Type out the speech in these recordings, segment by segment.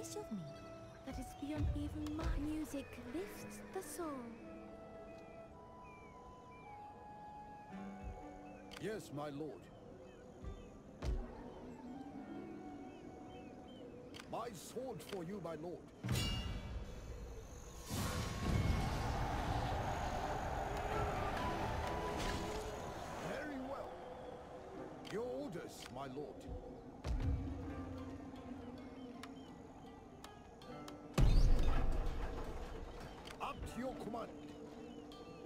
wish of me that is beyond even my music lifts the soul. Yes, my lord. My sword for you, my lord. Very well. Your orders, my lord.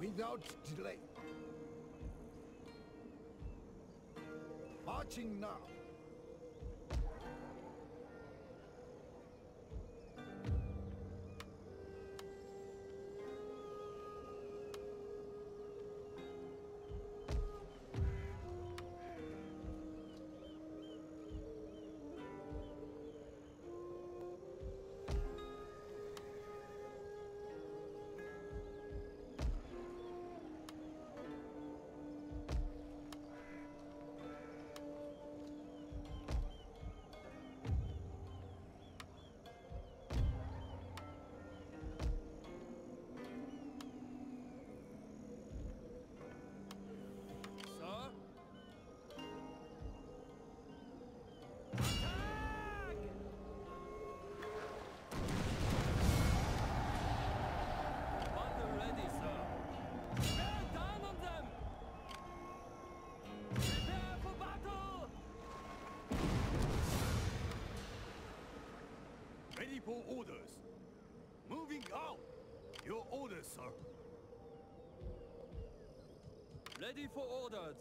Without delay. Marching now. Sir. Ready for orders.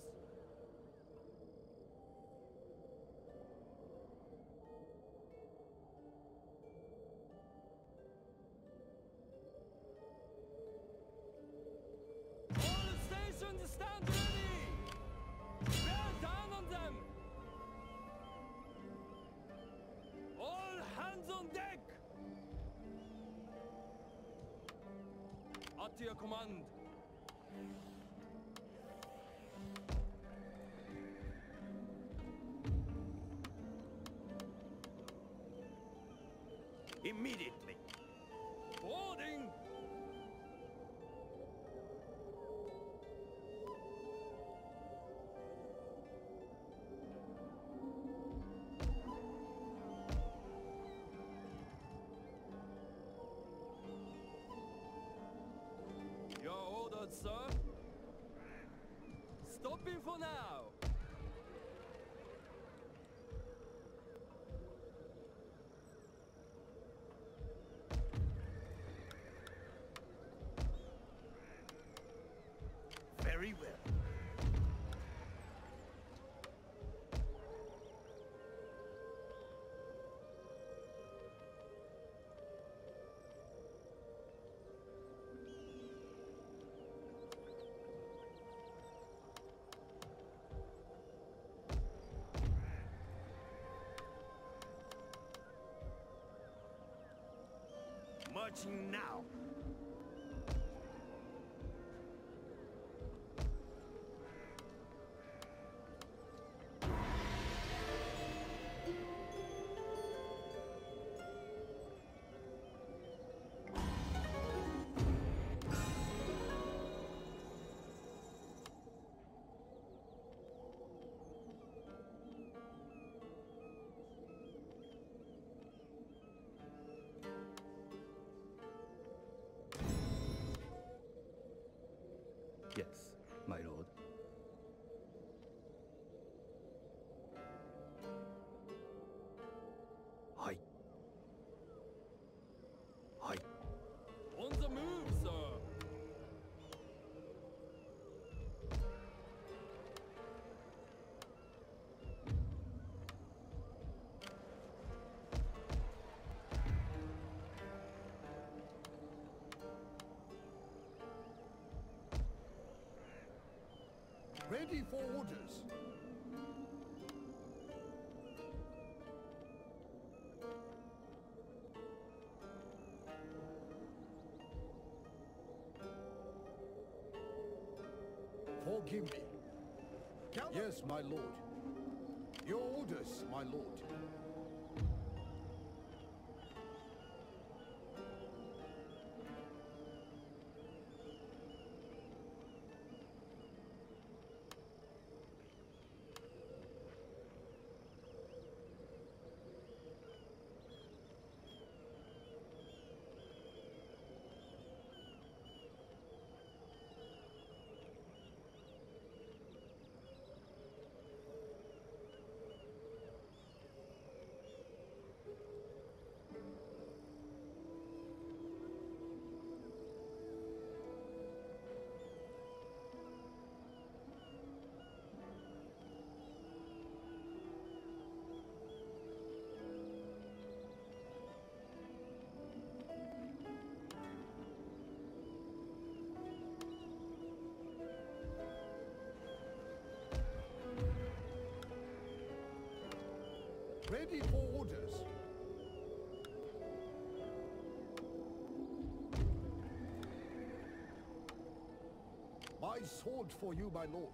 Your command. Stopping for now. Marching now. Ready for orders. Forgive me. Yes, my lord. Your orders, my lord. Ready for orders. My sword for you, my lord.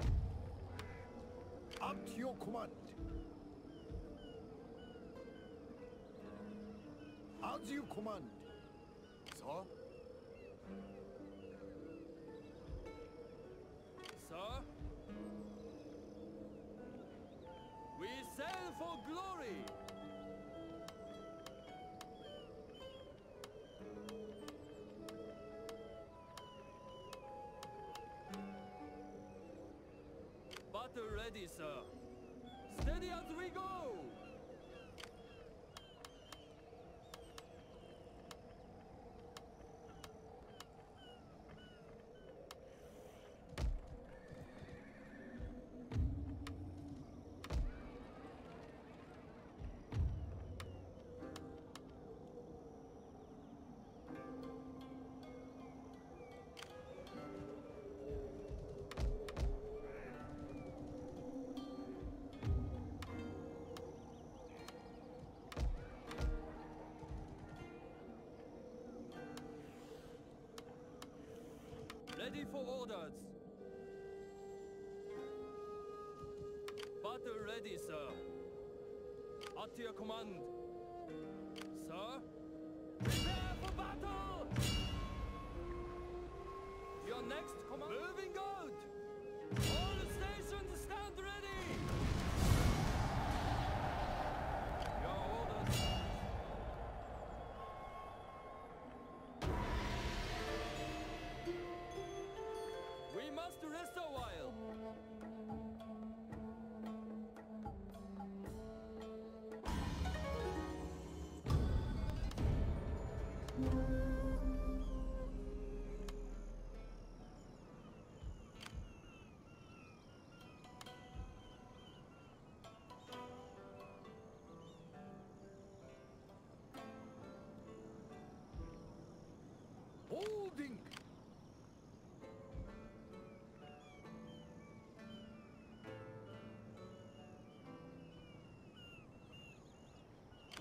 Up to your command. As you command. Sir? Sir? We sail for glory! Ready, sir. Steady as we go! Ready for orders. Battle ready, sir. At your command.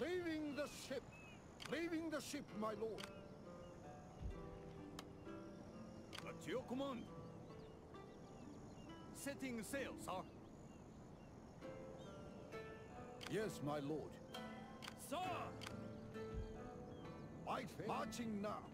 Leaving the ship. Leaving the ship, my lord. At your command. Setting sail, sir. Yes, my lord. Sir! Marching now.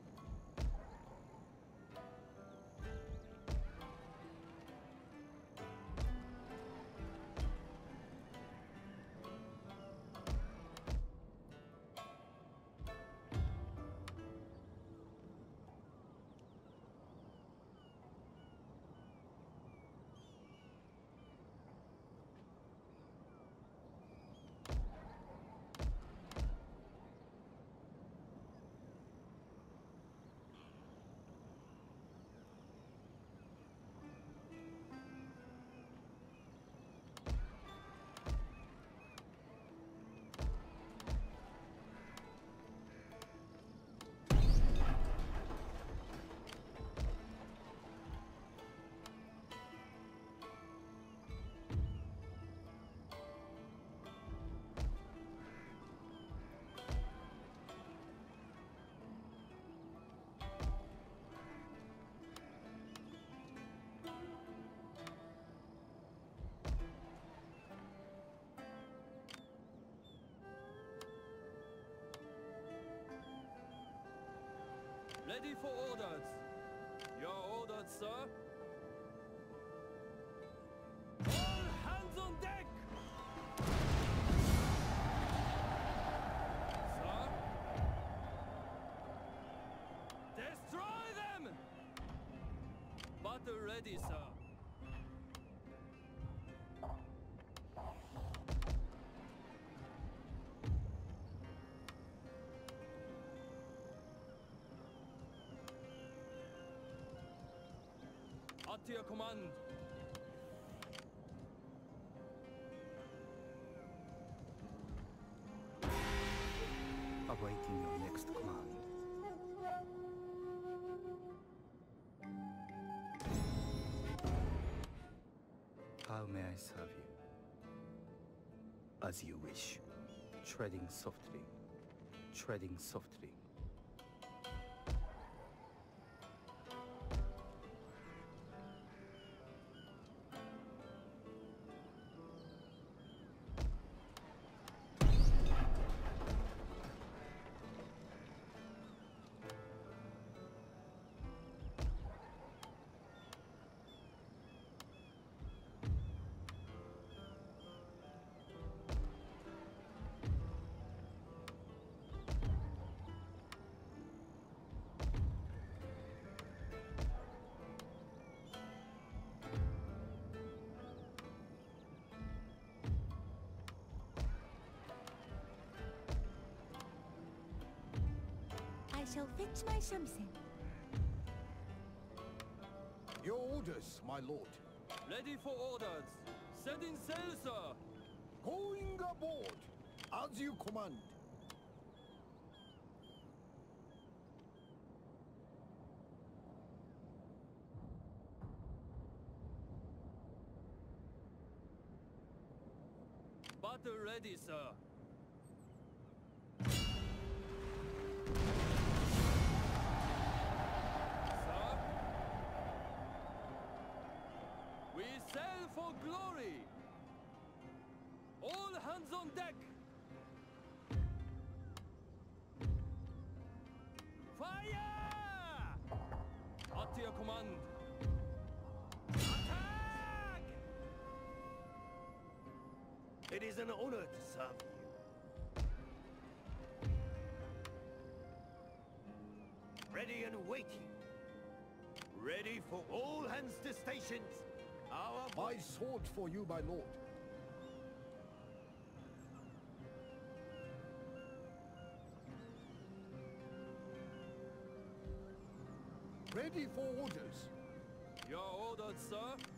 Ready for orders. Your orders, sir. All hands on deck! Sir? Destroy them! Battle ready, sir. At your command. Awaiting your next command. How may I serve you? As you wish. Treading softly. Treading softly. I shall fetch my something. Your orders, my lord. Ready for orders. Setting sail, sir. Going aboard, as you command. Battle ready, sir. Sir? It is an honor to serve you. Ready and waiting. Ready for all hands to stations. Our My sword for you, my lord. Ready for orders. Your orders, sir.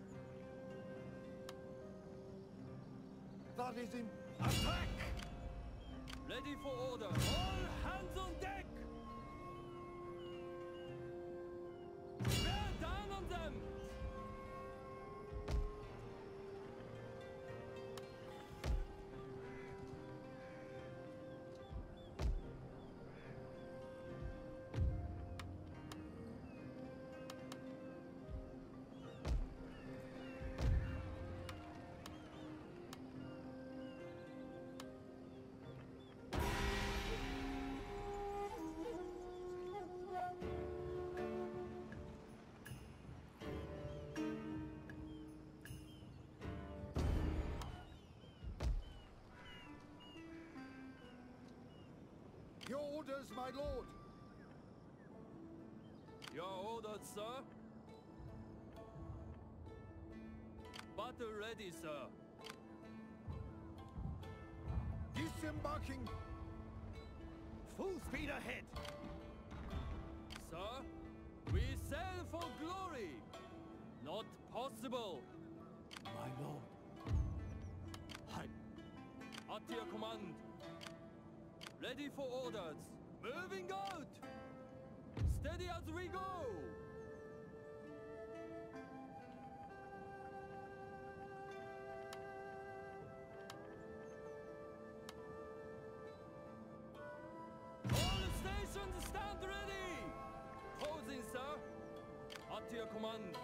That is in... Attack! Ready for order. All hands on deck! Your orders, my lord. Your orders, sir. Battle ready, sir. Disembarking. full speed ahead. Sir, we sail for glory! Not possible! My lord. Hi. At your command. Ready for orders. Moving out! Steady as we go! All stations stand ready! Posing, sir. At your command.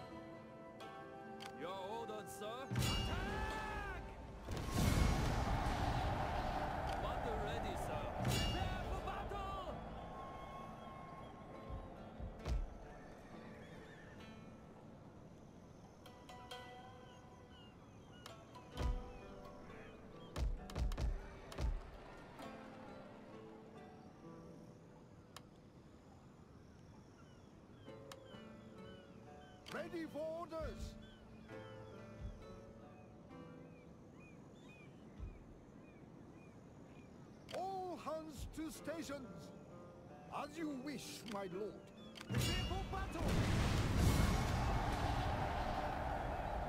Your orders, sir. Ready for orders. All hands to stations. As you wish, my lord. Prepare for battle.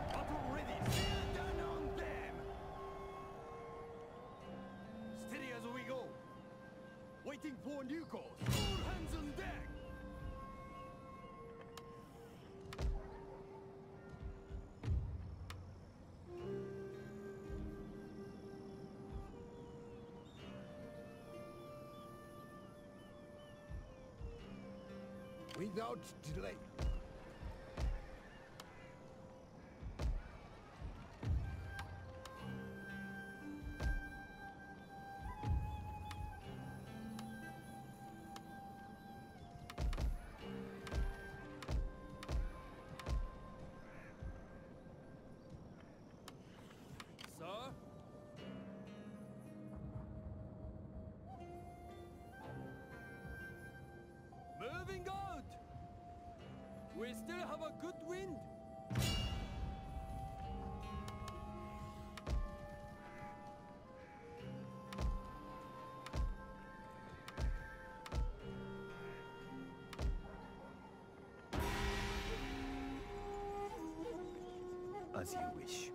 Battle ready. Bear down on them. Steady as we go. Waiting for new course. All hands on deck. Without delay. Good wind. As you wish.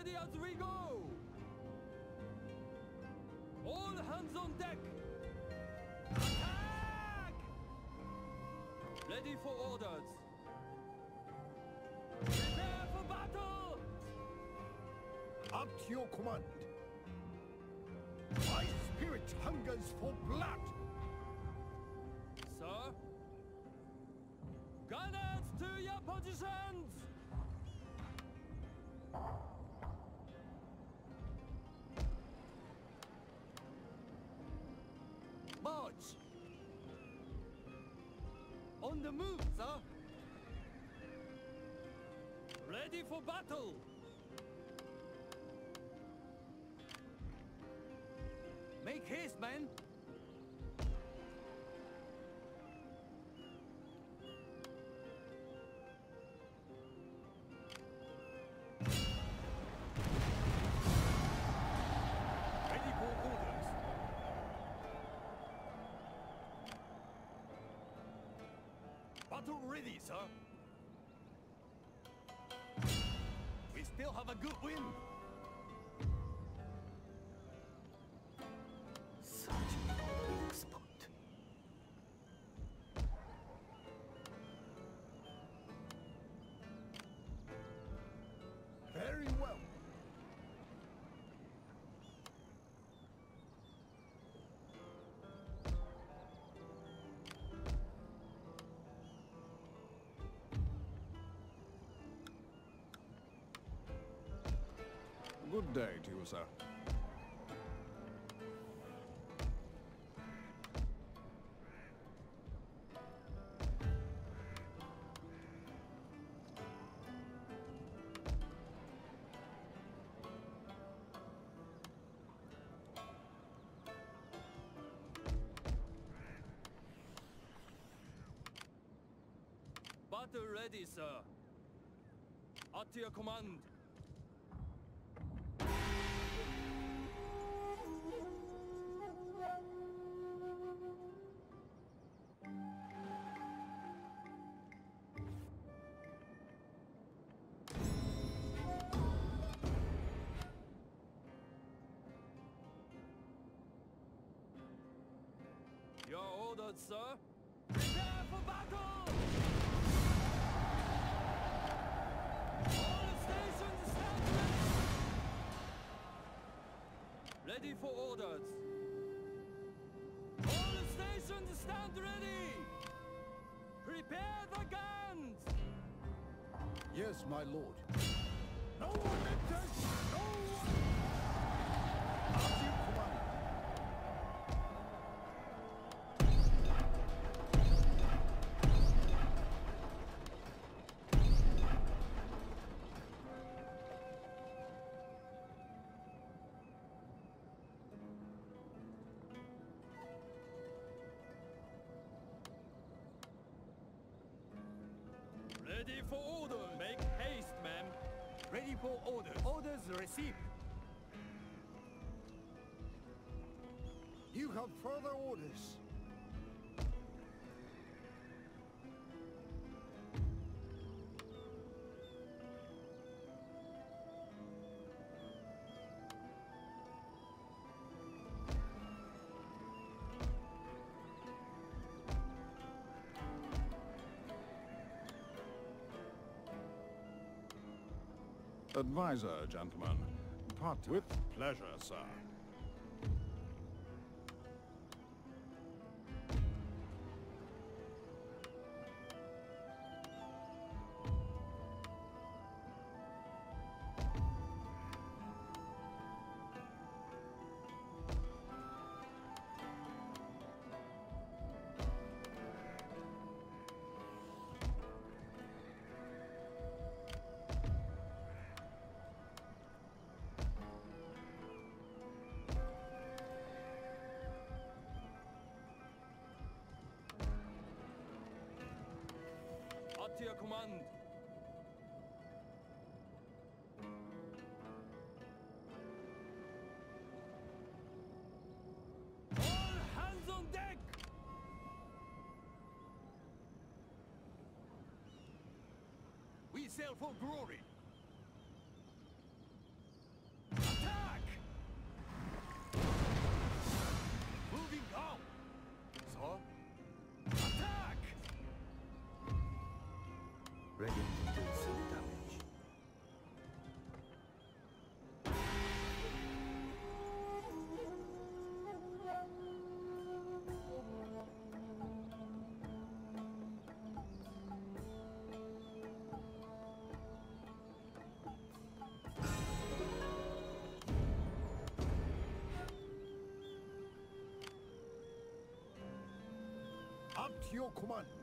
Steady as we go! All hands on deck! Attack! Ready for orders! Prepare for battle! At your command. My spirit hungers for blood. Sir? Gunners to your positions! The move, sir! Ready for battle! Make haste, man! Battle ready, sir. We still have a good wind. Good day to you, sir. Battle ready, sir. At your command. Orders, sir. Prepare for battle! All stations stand ready! Ready for orders. All stations stand ready! Prepare the guns! Yes, my lord. No one enters! No one! Ready for order! Make haste, ma'am! Ready for orders. Orders received. You have further orders. Advisor, gentlemen. Part With pleasure, sir. Sail for glory. At your command.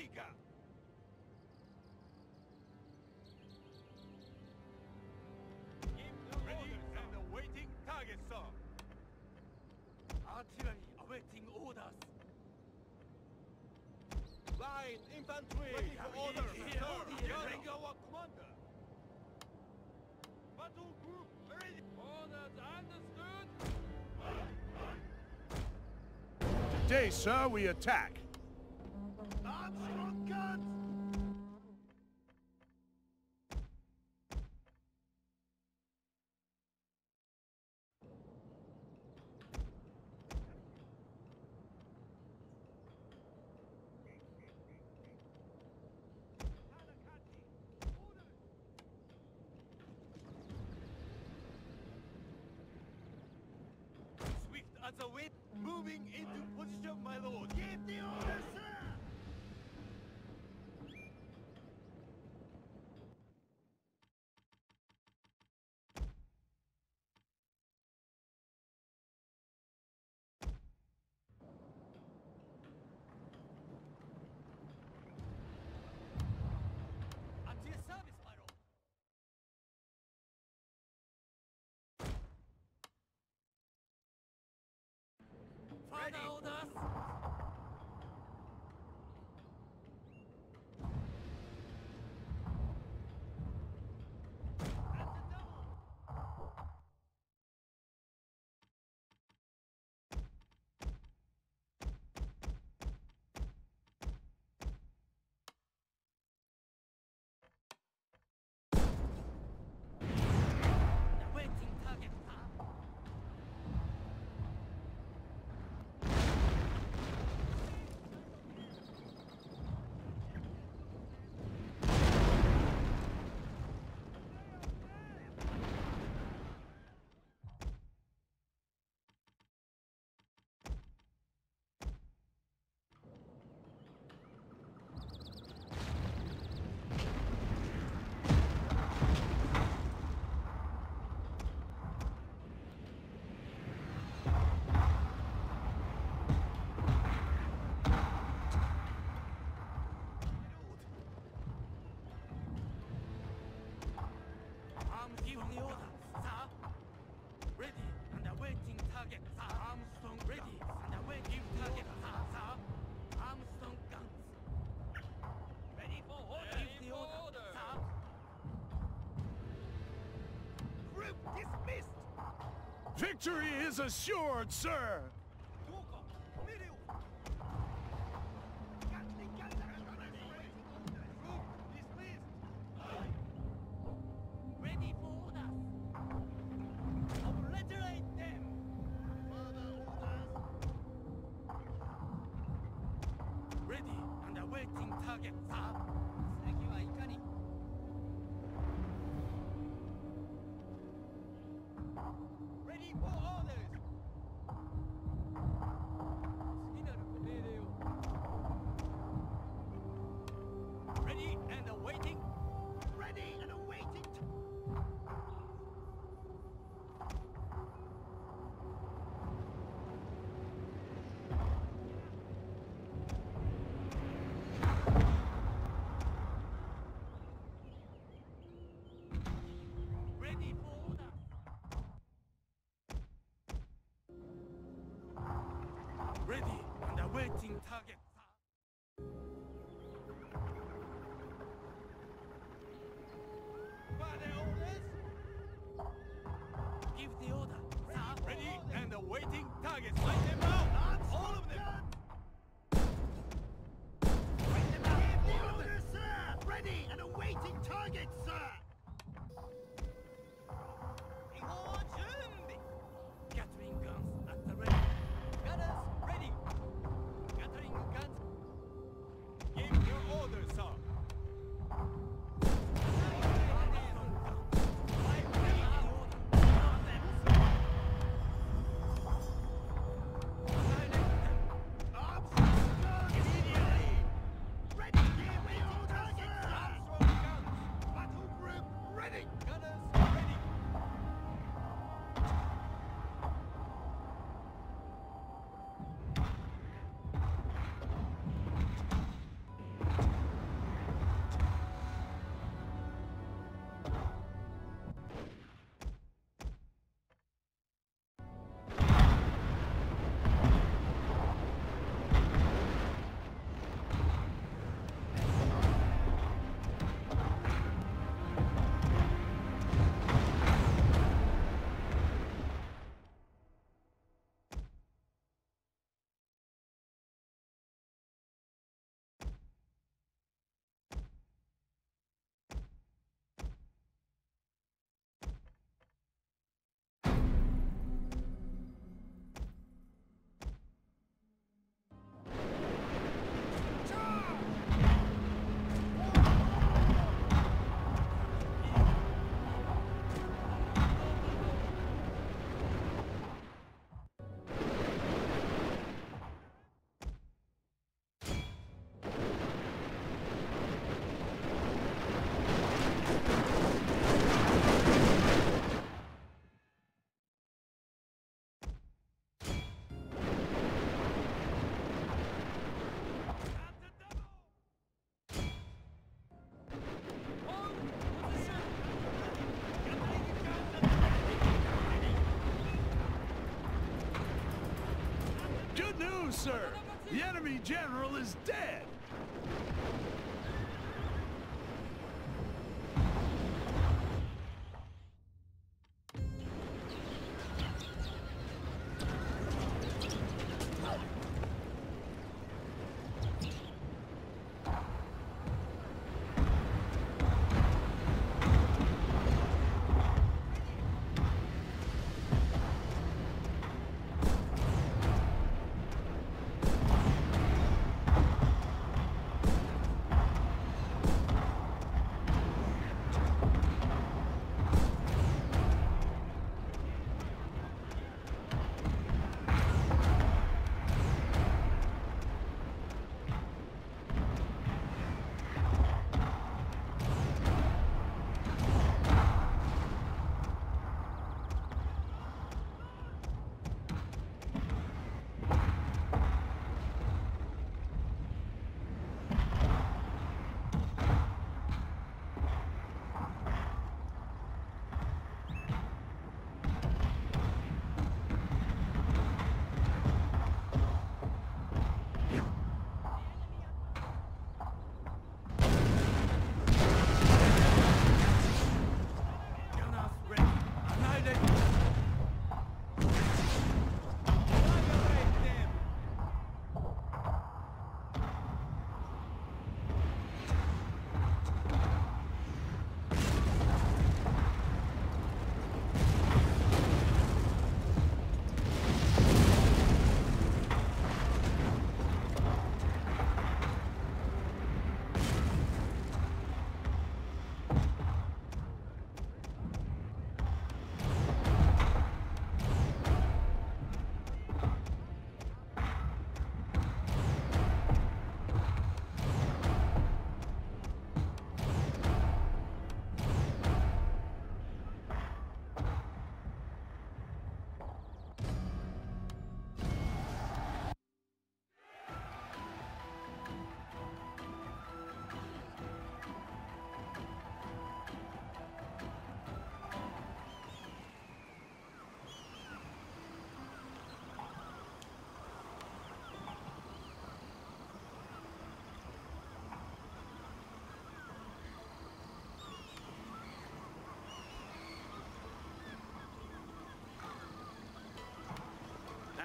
General's! Ready and awaiting target, sir. Artillery awaiting orders. Line infantry ready for orders, sir. Hearing our commander. Battle group ready. Orders understood! Today, sir, we attack. Victory is assured, sir! And target. Sir. The enemy general is dead.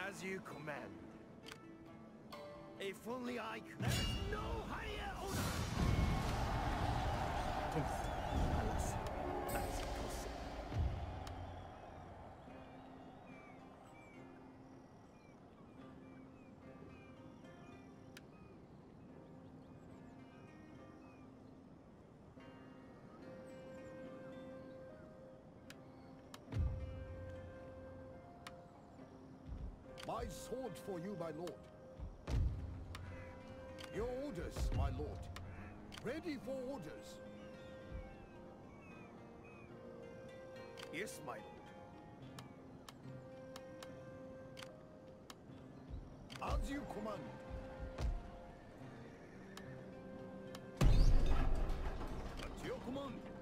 As you command. If only I could. There is no higher order! My sword for you, my lord. Your orders, my lord. Ready for orders. Yes, my lord. As you command. At your command.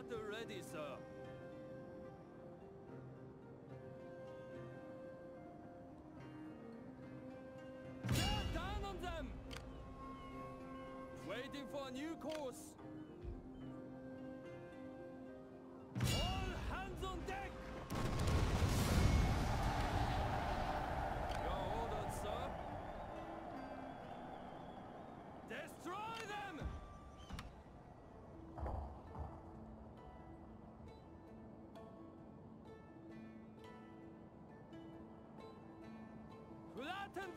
Battle ready, sir. Down on them! Waiting for a new course.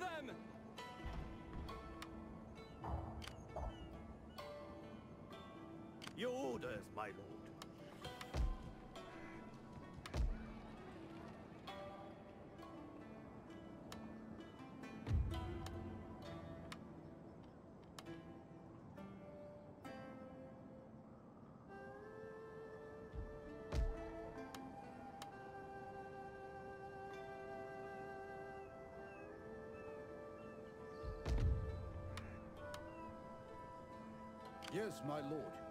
Them! Your orders, my lord. Yes, my lord.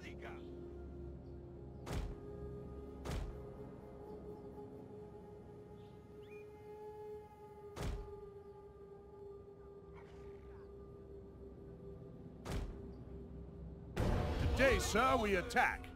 Spodica! Today, sir, we attack.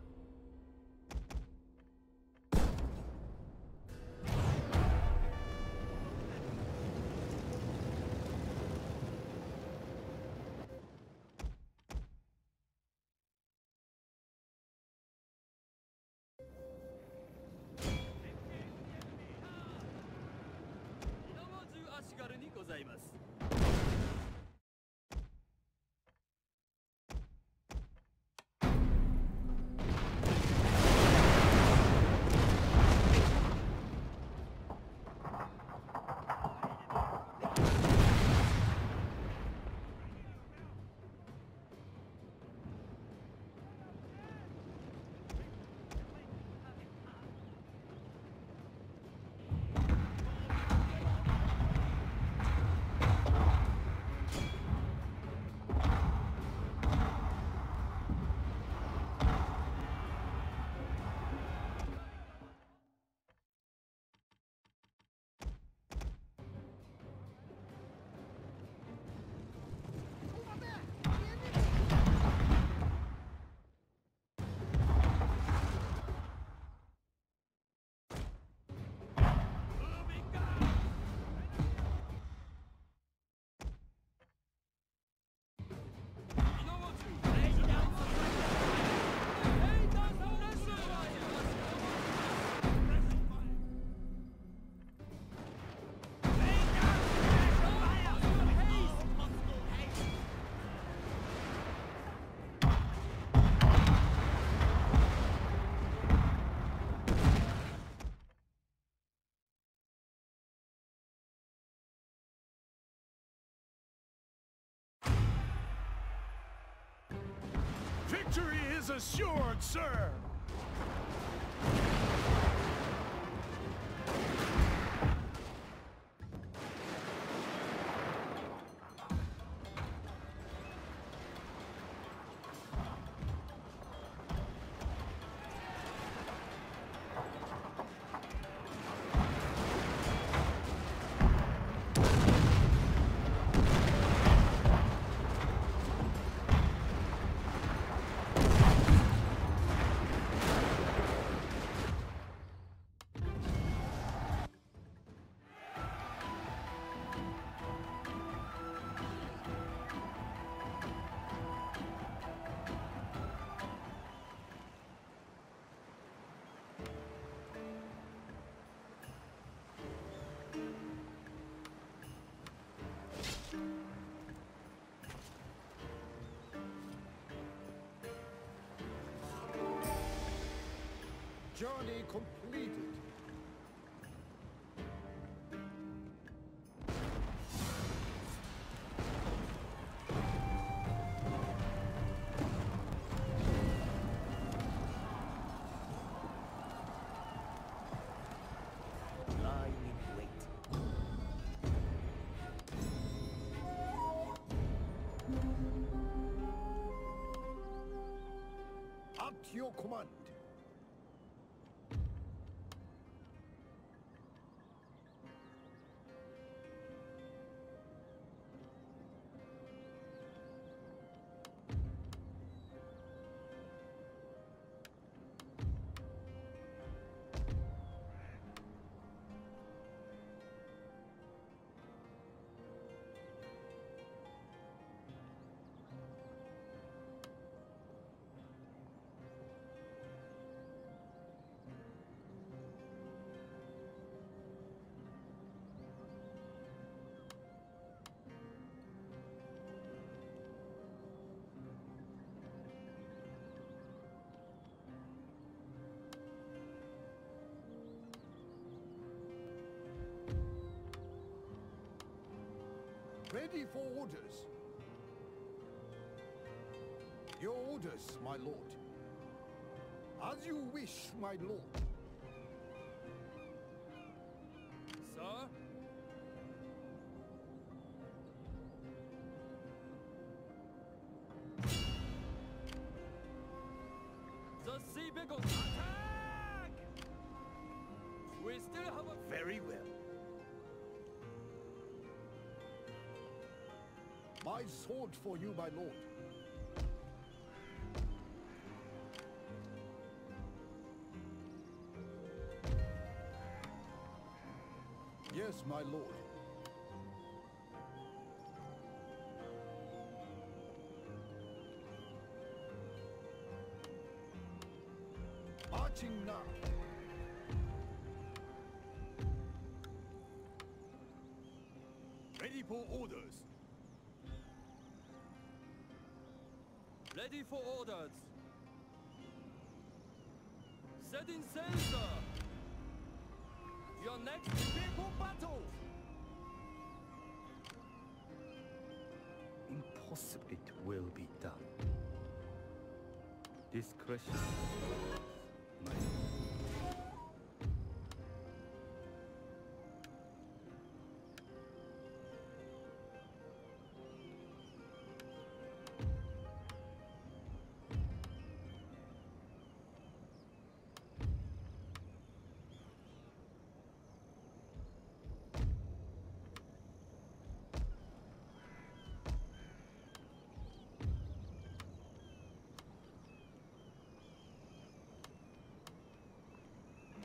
Victory is assured, sir! journey completed. your command. Ready for orders. Your orders, my lord. As you wish, my lord. My sword for you, my lord. Yes, my lord. Marching now. Ready for orders. Ready for orders. Setting sail, sir. Your next for battle. Impossible. It will be done. Discretion.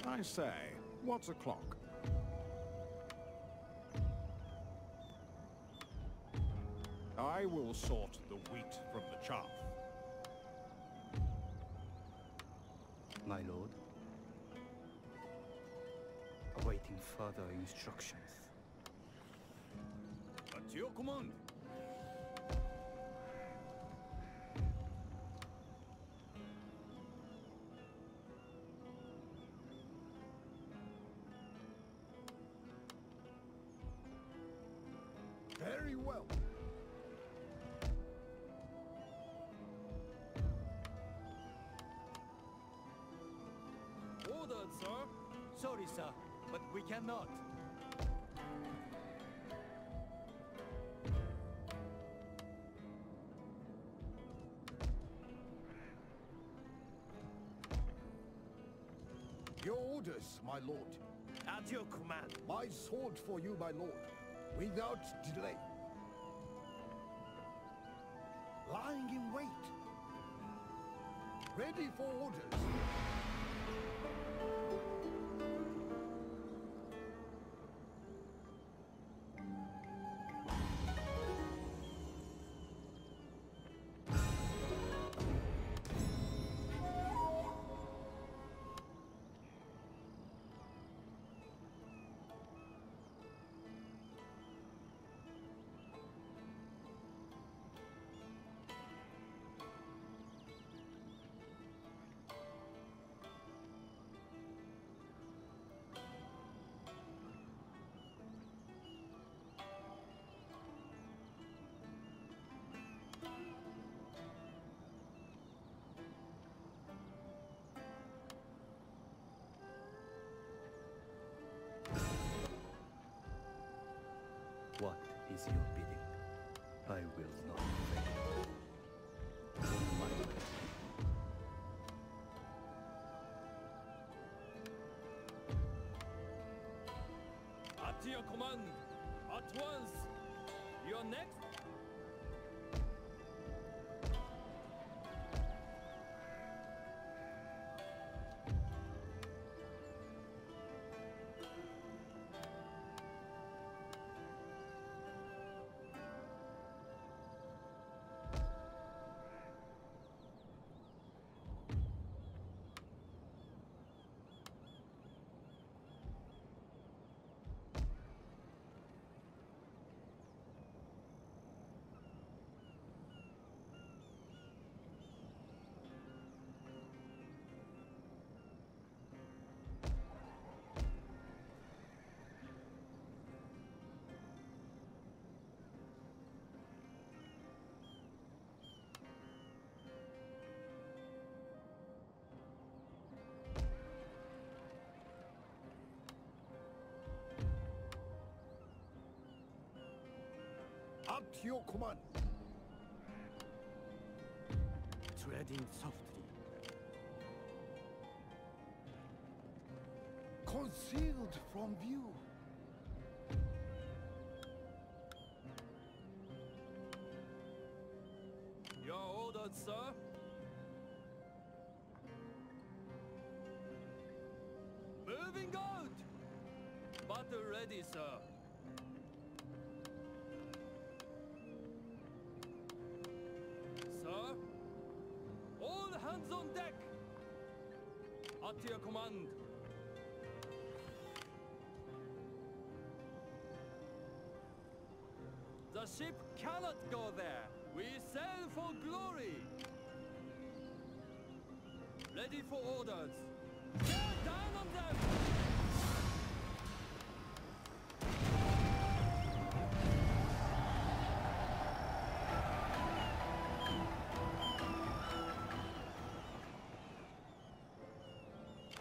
I say, what's o'clock? I will sort the wheat from the chaff. My lord. Awaiting further instructions. At your command. Well. Ordered, sir. Sorry, sir, but we cannot. Your orders, my lord. At your command. My sword for you, my lord. Without delay. Ready for orders. What is your bidding? I will not fail. At your command, at once, your next At your command. Treading softly. Concealed from view. Your orders, sir. Moving out. Battle ready, sir. Sir, on deck. At your command. The ship cannot go there. We sail for glory. Ready for orders. Down on them!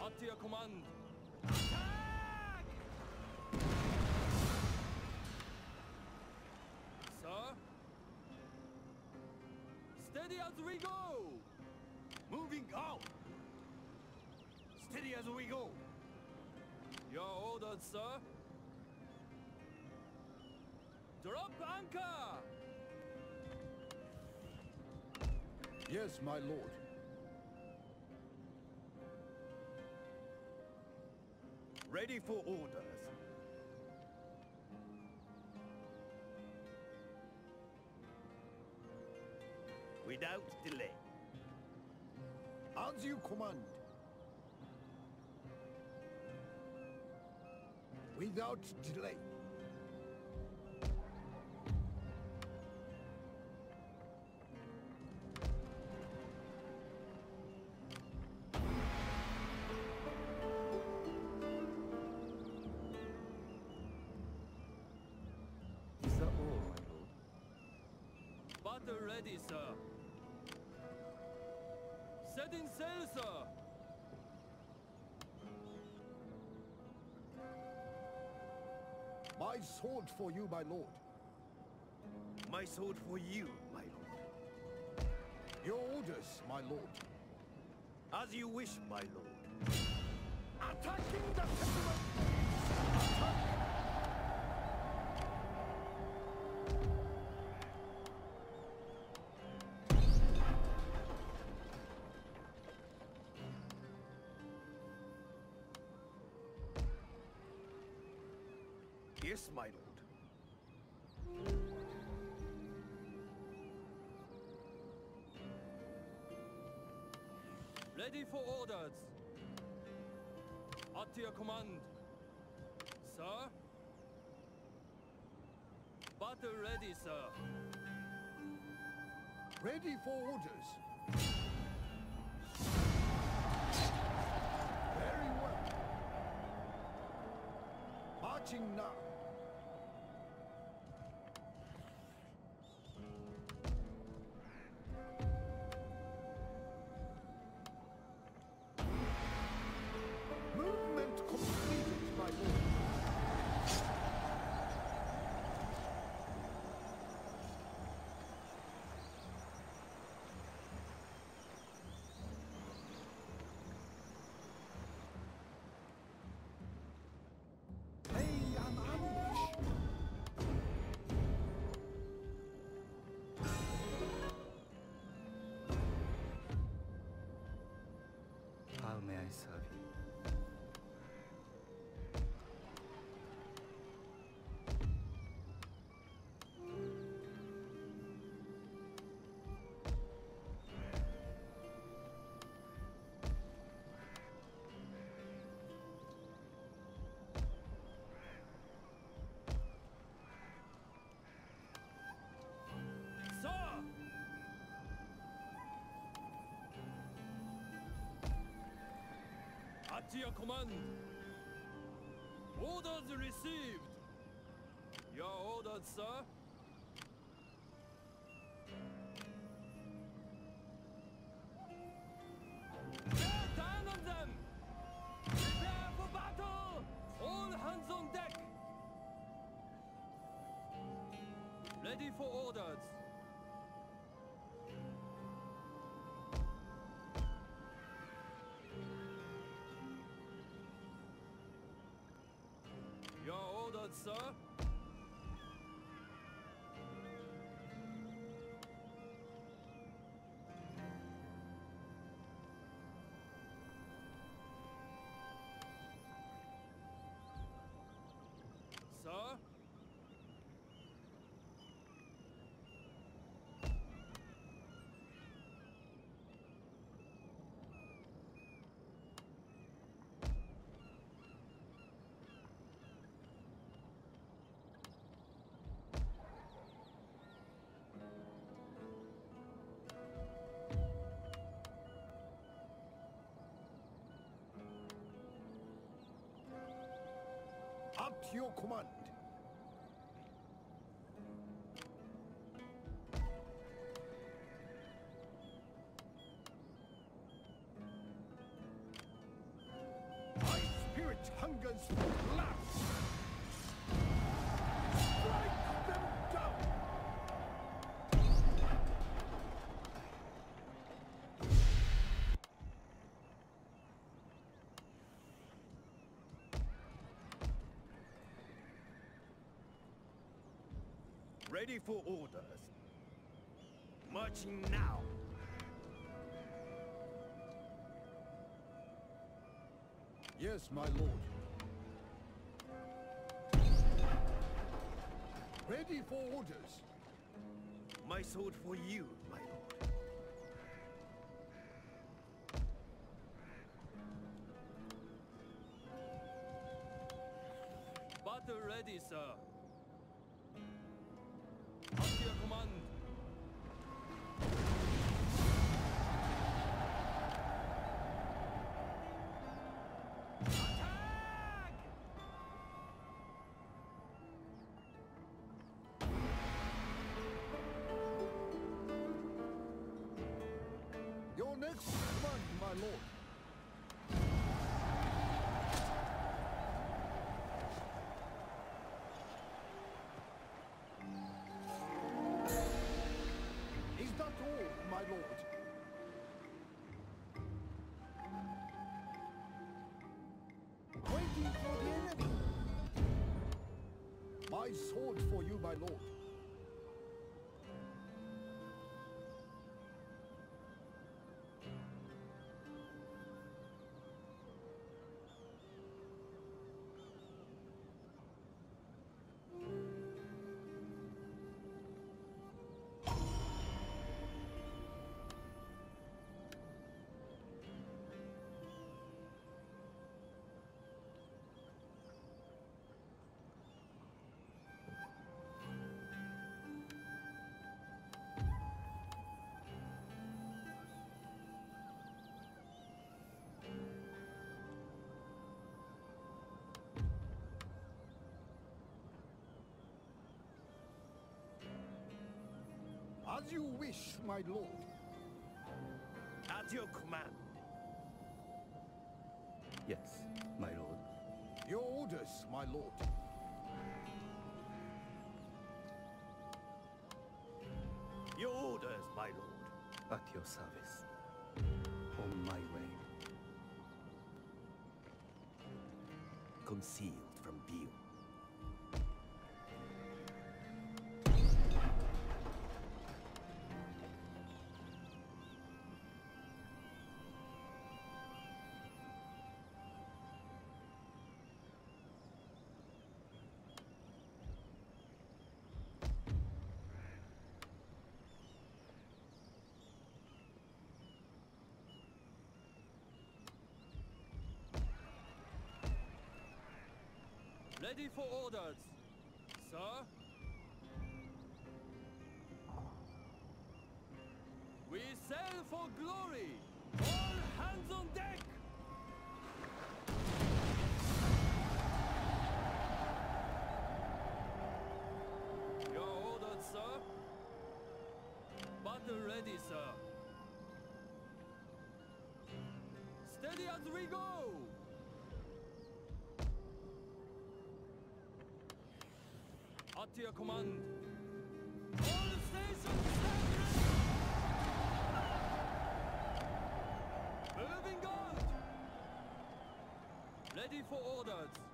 At your command. Attack! Sir? Steady as we go! Moving out. Steady as we go. Your orders, sir. Drop anchor! Yes, my lord. Ready for orders. Without delay. As you command. Without delay. Battle ready, sir. Setting sail, sir. My sword for you, my lord. My sword for you, my lord. Your orders, my lord. As you wish, my lord. Attacking the settlement! Yes, my lord. Ready for orders. At your command. Sir? Battle ready, sir. Ready for orders. Very well. Marching now. Your command. Orders received. Your orders, sir. Ready for orders. Sir? At your command. My Ready for orders. Marching now. Yes, my lord. Ready for orders. My sword for you, my lord. Battle ready, sir. Command. Your next command, my lord. My sword for you, my lord. As you wish, my lord. At your command. Yes, my lord. Your orders, my lord. Your orders, my lord. At your service. On my way. Concealed from view. Ready for orders. Sir? We sail for glory! All hands on deck! Your orders, sir? Battle ready, sir. Steady as we go! At your command. All stations! Moving out! Ready for orders.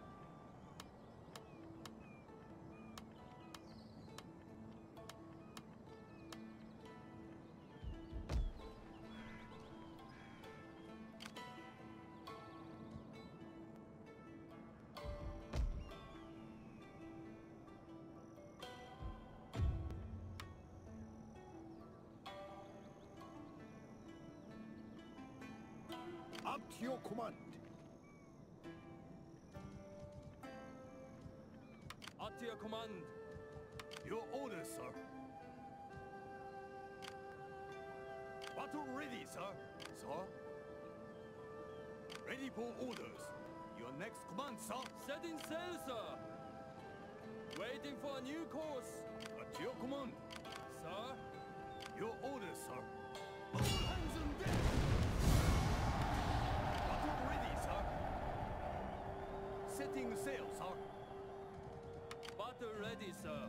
At your command. At your command. Your orders, sir. Battle ready, sir. Sir? Ready for orders. Your next command, sir. Setting sail, sir. Waiting for a new course. At your command. Sir? Your orders, sir. Setting sail, sir. Battle ready, sir.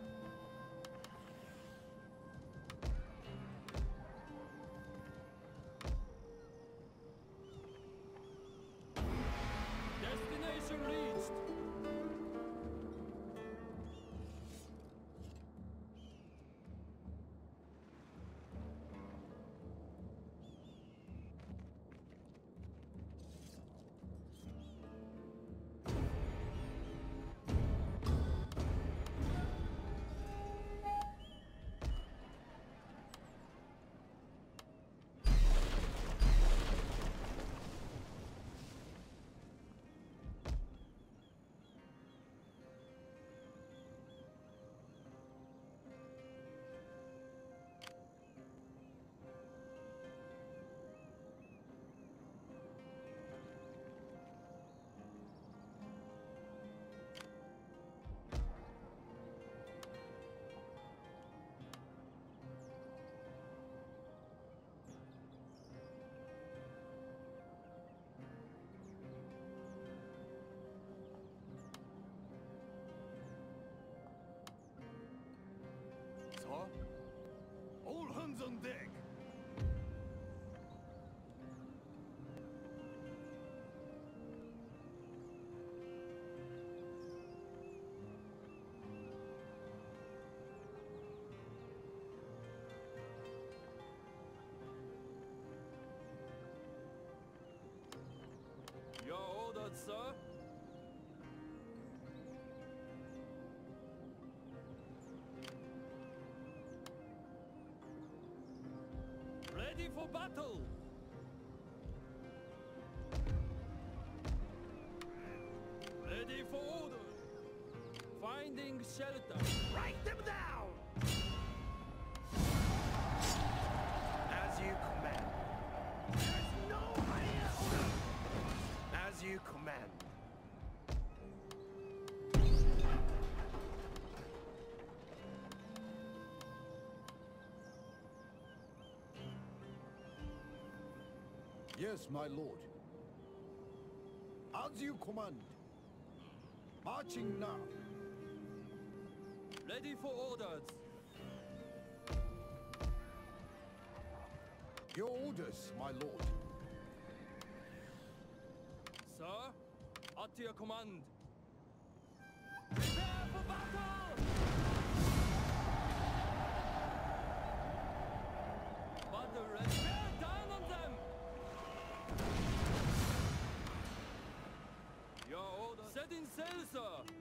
Destination reached. Sir. Ready for battle! Ready for order! Finding shelter! Write them down! Yes, my lord. As you command. Marching now. Ready for orders! Your orders, my lord. Sir, at your command. Your